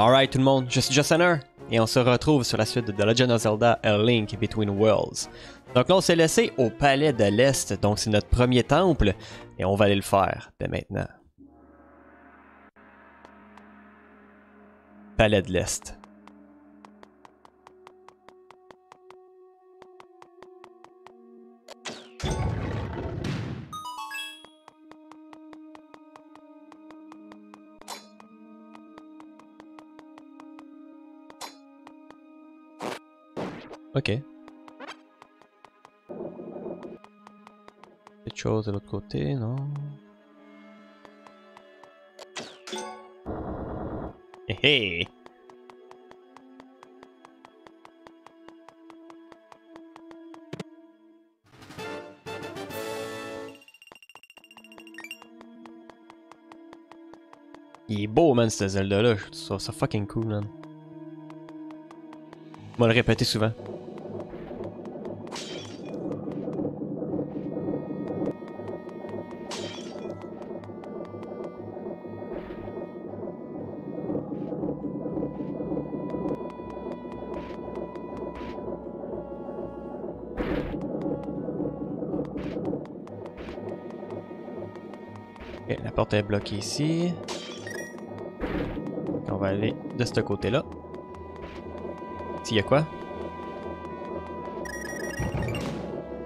Alright tout le monde, je suis Josaner et on se retrouve sur la suite de The Legend of Zelda A Link Between Worlds. Donc là on s'est laissé au Palais de l'Est, donc c'est notre premier temple et on va aller le faire dès maintenant. Palais de l'Est. Ok. Quelque chose de l'autre côté, non Hé hé Il est beau, man, ce Zelda-là. Je trouve ça fucking cool, man. On le répéter souvent. la porte est bloquée ici. On va aller de ce côté-là. S'il y a quoi?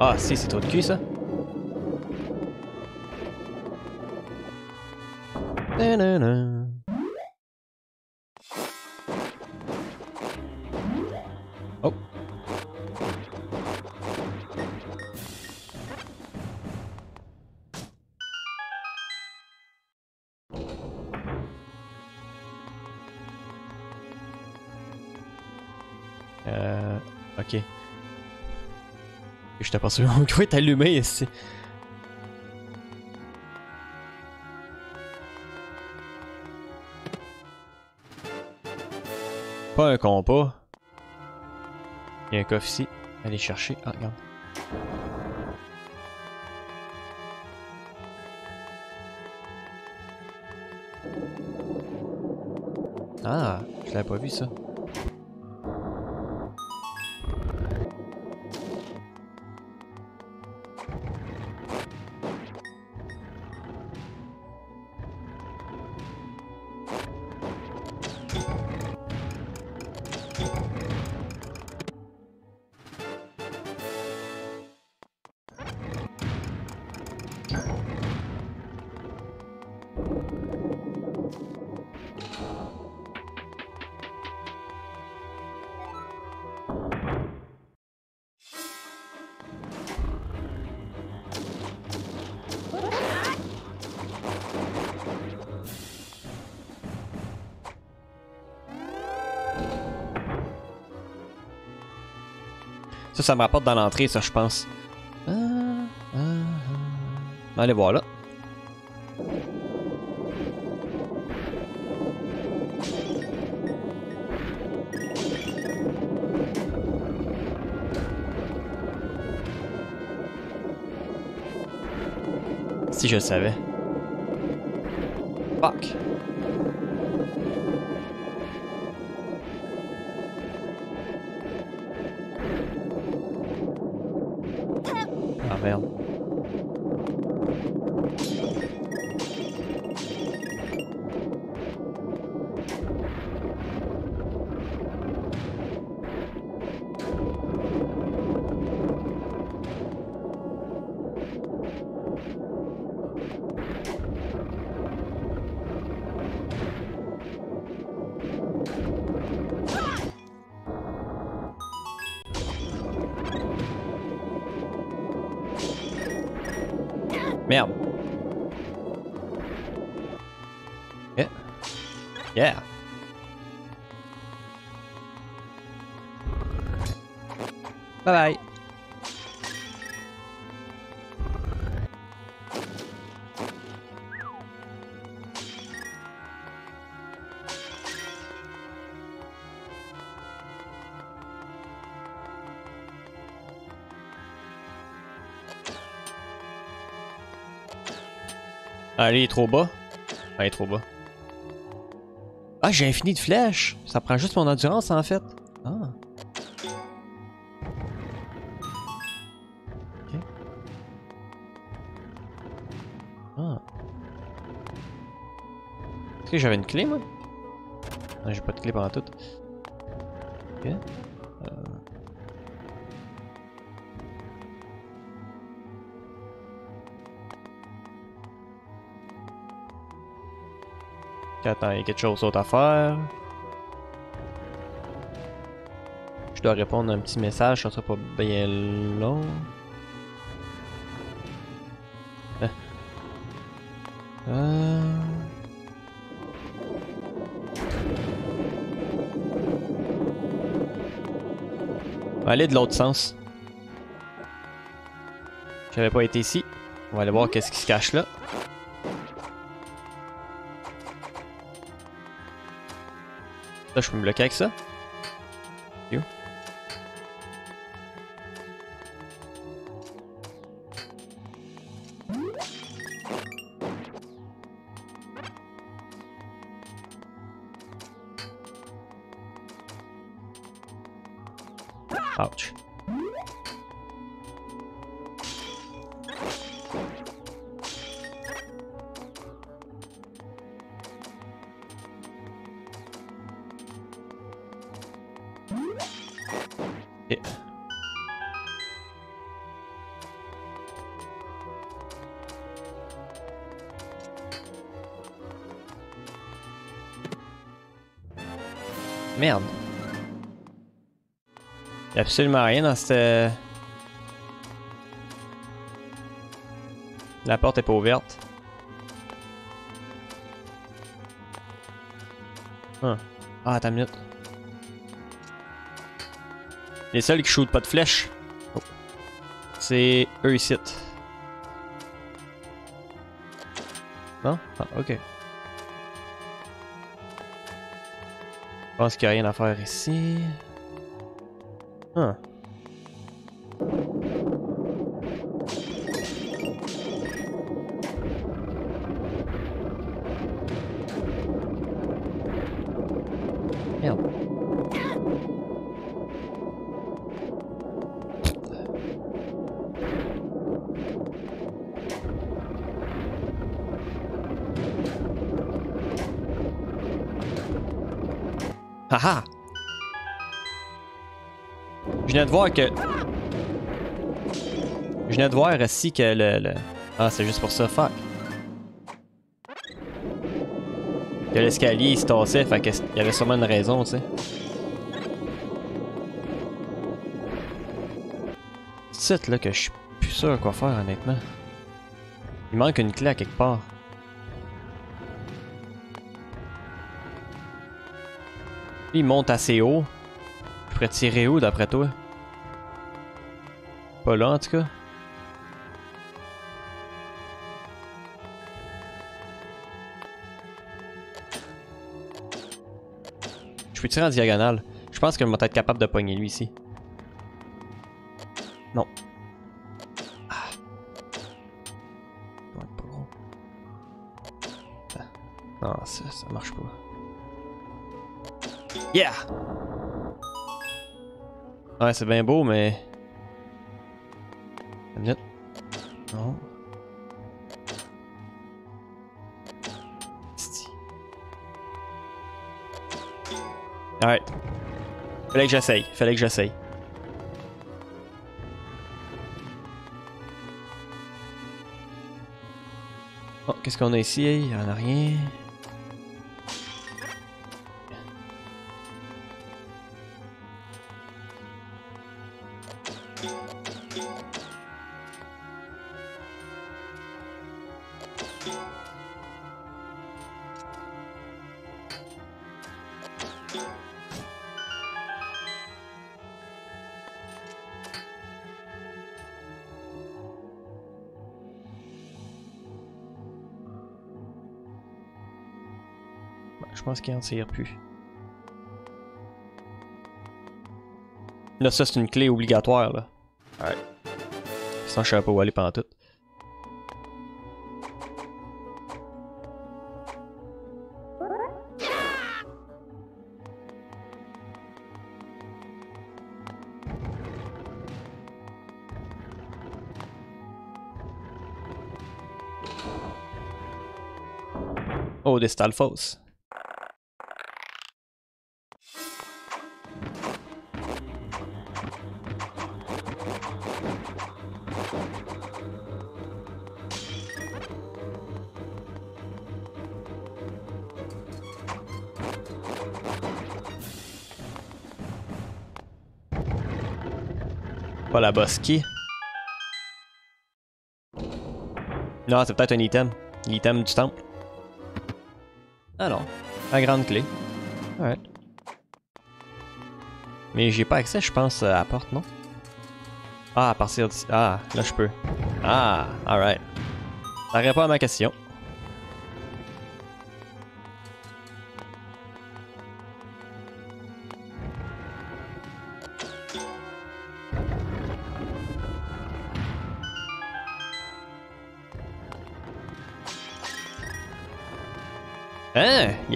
Ah, si, c'est trop de cul, ça. Euh... Ok. Je pas sûr. On est allumé ici. Pas un compas. Il y a un coffre ici. Allez chercher. Ah, regarde. Ah, je l'avais pas vu ça. Ça, ça me rapporte dans l'entrée, ça, je pense. Ah, ah, ah. Allez voir là. Si je le savais. Fuck. Merde. Yeah. Yeah. Bye Allez, il est trop bas. Ah, il est trop bas. Ah, j'ai infini de flèches. Ça prend juste mon endurance en fait. Ah. Ok. Ah. Est-ce que j'avais une clé moi? Non, j'ai pas de clé pendant tout. Attends, il y a quelque chose d'autre à faire. Je dois répondre à un petit message, ça sera pas bien long. Hein. Euh... On va aller de l'autre sens. J'avais pas été ici. On va aller voir qu'est-ce qui se cache là. Là, je peux me bloquer avec ça. You. Ouch. Merde. Y'a absolument rien dans cette... La porte est pas ouverte. Hein. Ah, attends une minute. Les seuls qui shootent pas de flèches, oh. c'est eux ici. Non? Ah, ok. Je pense qu'il n'y a rien à faire ici. Ah. Haha! Je viens de voir que. Je viens de voir ici que le. le... Ah, c'est juste pour ça, fuck. Que l'escalier il se tassait, fait qu'il y avait sûrement une raison, tu sais. C'est là que je suis plus sûr quoi faire, honnêtement. Il manque une clé à quelque part. Il monte assez haut. Je pourrais tirer où d'après toi? Pas là en tout cas. Je peux tirer en diagonale. Je pense que je vais être capable de pogner lui ici. Non. Ah. Non, ça, ça marche pas. Yeah! Ouais, c'est bien beau, mais... Une minute. Non. Alright. Fallait que j'essaye. Fallait que j'essaye. Oh, qu'est-ce qu'on a ici? Il y en a rien. Je pense qu'il en tire plus. Là, ça, c'est une clé obligatoire, là. Ouais. Sinon, je sais pas où aller pendant tout. Oh, des Stalfos. Pas la boss qui? Non, c'est peut-être un item. L'item du temple. Ah non. La grande clé. Ouais. Mais j'ai pas accès, je pense, à la porte, non? Ah, à partir d'ici. Ah, là je peux. Ah, alright. Ça répond à ma question.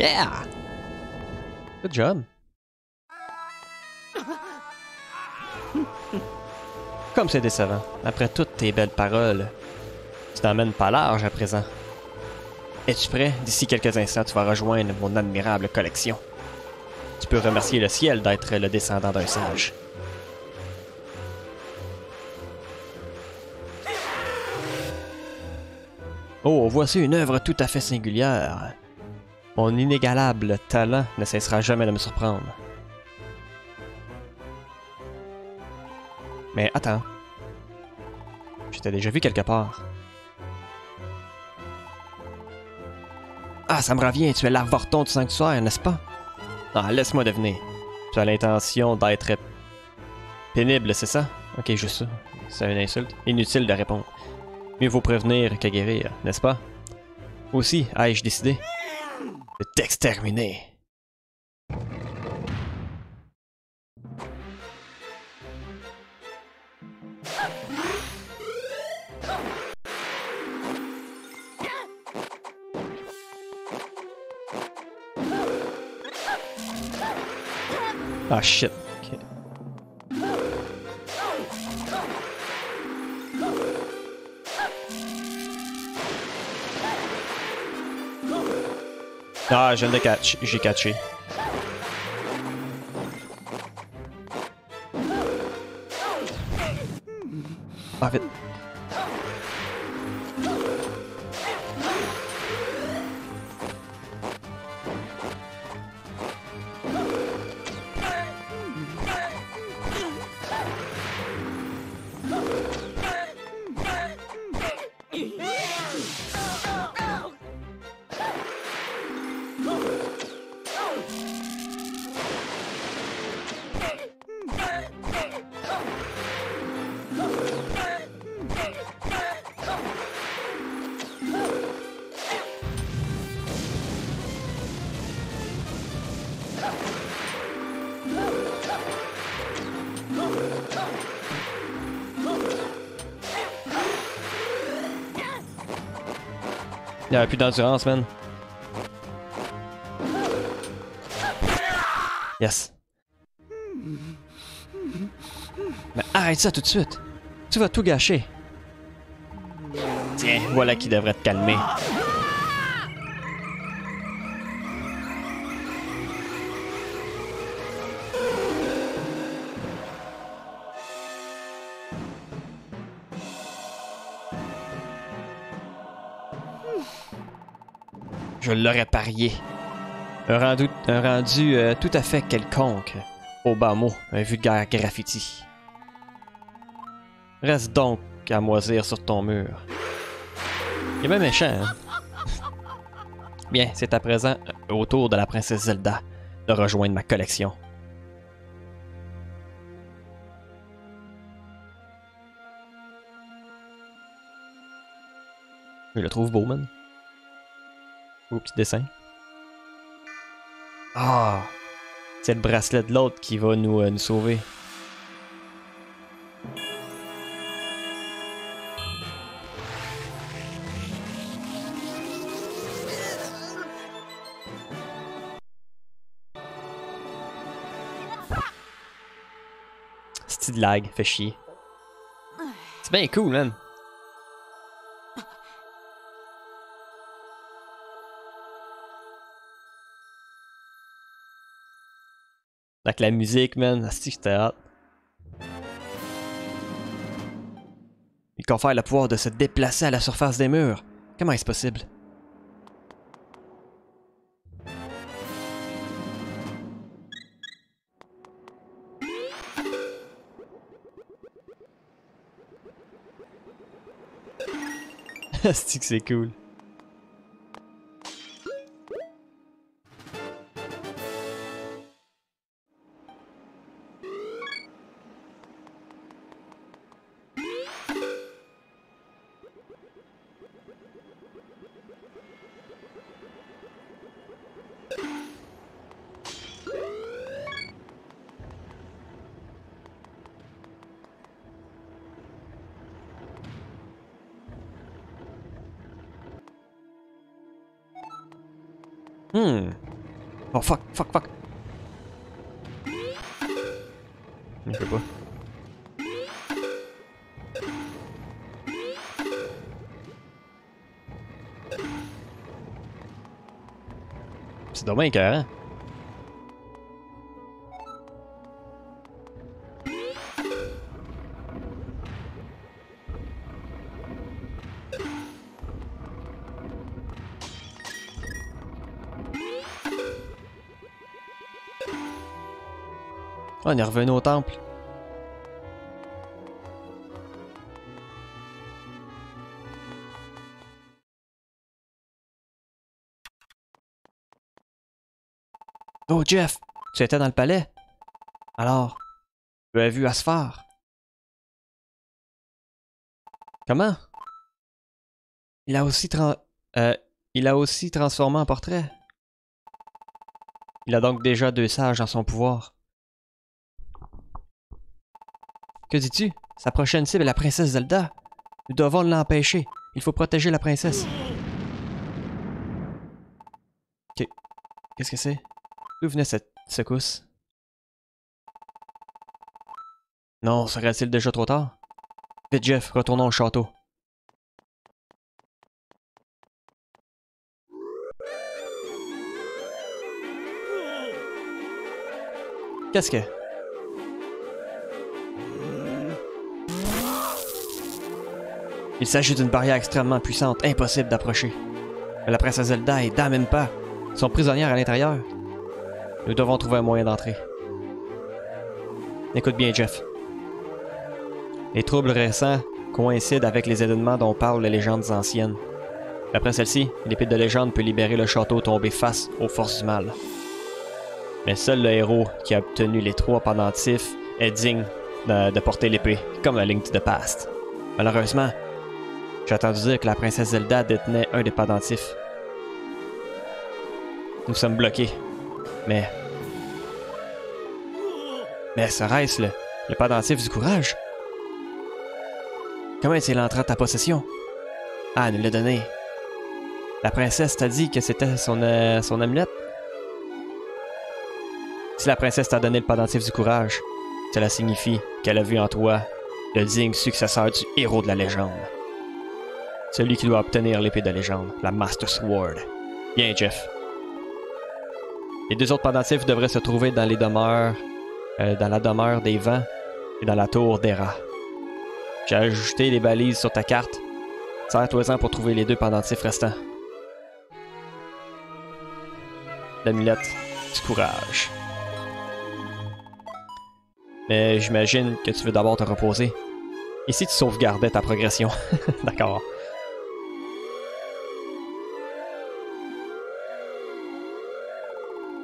Yeah! Good job. Comme c'est décevant. Après toutes tes belles paroles, tu t'emmènes pas large à présent. Es-tu prêt? D'ici quelques instants, tu vas rejoindre mon admirable collection. Tu peux remercier le ciel d'être le descendant d'un sage. Oh, voici une œuvre tout à fait singulière. Mon inégalable talent ne cessera jamais de me surprendre. Mais attends. Je t'ai déjà vu quelque part. Ah, ça me revient, tu es l'arvorton du sanctuaire, n'est-ce pas? Ah, laisse-moi deviner. Tu as l'intention d'être pénible, c'est ça? Ok, juste ça. C'est une insulte. Inutile de répondre. Mieux vaut prévenir que guérir, n'est-ce pas? Aussi, ai-je décidé de t'exterminer. Ah. Ah, je viens de catch. J'ai catché. Ah. Il n'y avait plus d'endurance, man. Yes. Mais arrête ça tout de suite. Tu vas tout gâcher. Tiens, voilà qui devrait te calmer. Je l'aurais parié. Un rendu, un rendu euh, tout à fait quelconque. Au bas mot, un vulgaire graffiti. Reste donc à moisir sur ton mur. Il est même méchant, hein? Bien, c'est à présent au tour de la princesse Zelda de rejoindre ma collection. Je le trouve beau, man. Petit dessin. Ah! C'est le bracelet de l'autre qui va nous, euh, nous sauver. C'est de lag, fait chier. C'est bien cool, man. Avec la musique, man, c'est c'était hot. Il confère le pouvoir de se déplacer à la surface des murs. Comment est-ce possible? que c'est cool. Hmm. Oh fuck, fuck, fuck. C'est dommage écœurant. On est revenu au temple. Oh Jeff, tu étais dans le palais? Alors, tu as vu Asphar? Comment? Il a aussi euh, il a aussi transformé en portrait. Il a donc déjà deux sages en son pouvoir. Que dis-tu? Sa prochaine cible est la princesse Zelda. Nous devons l'empêcher. Il faut protéger la princesse. Qu'est-ce que c'est? D'où venait cette secousse? Non, serait-il déjà trop tard? Vite Jeff, retournons au château. Qu'est-ce que... Il s'agit d'une barrière extrêmement puissante, impossible d'approcher. La princesse Zelda et Dame pas sont prisonnières à l'intérieur. Nous devons trouver un moyen d'entrer. Écoute bien, Jeff. Les troubles récents coïncident avec les événements dont parlent les légendes anciennes. Après celle-ci, l'épée de légende peut libérer le château tombé face aux forces du mal. Mais seul le héros qui a obtenu les trois pendentifs est digne de, de porter l'épée, comme la to the Past. Malheureusement, j'ai entendu dire que la princesse Zelda détenait un des pendentifs. Nous sommes bloqués. Mais... Mais serait-ce le, le pendentif du courage? Comment est-il entré en ta possession? Ah, nous l'a donné. La princesse t'a dit que c'était son, euh, son amulette? Si la princesse t'a donné le pendentif du courage, cela signifie qu'elle a vu en toi le digne successeur du héros de la légende. Celui qui doit obtenir l'épée de légende, la Master Sword. Bien, Jeff. Les deux autres pendentifs devraient se trouver dans les demeures, euh, dans la demeure des vents et dans la tour d'Era. J'ai ajouté les balises sur ta carte. Serre-toi-en pour trouver les deux pendentifs restants. L'amulette du courage. Mais j'imagine que tu veux d'abord te reposer. Ici, tu sauvegardais ta progression? D'accord.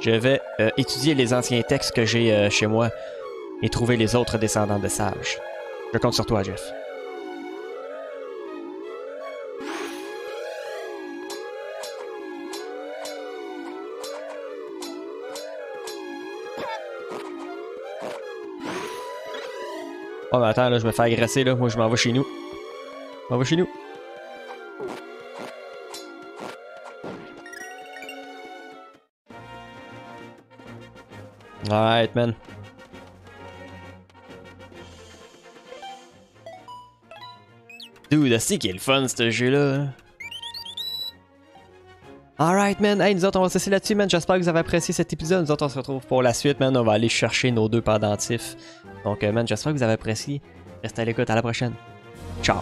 Je vais euh, étudier les anciens textes que j'ai euh, chez moi et trouver les autres descendants de sages. Je compte sur toi, Jeff. Oh, mais attends, là, je me fais agresser, là. Moi, je m'en vais chez nous. Je m'en vais chez nous. Alright, man. Dude, c'est qui est le fun, ce jeu-là. Alright, man. Hey, nous autres, on va se laisser là-dessus, man. J'espère que vous avez apprécié cet épisode. Nous autres, on se retrouve pour la suite, man. On va aller chercher nos deux pendentifs. Donc, euh, man, j'espère que vous avez apprécié. Restez à l'écoute. À la prochaine. Ciao.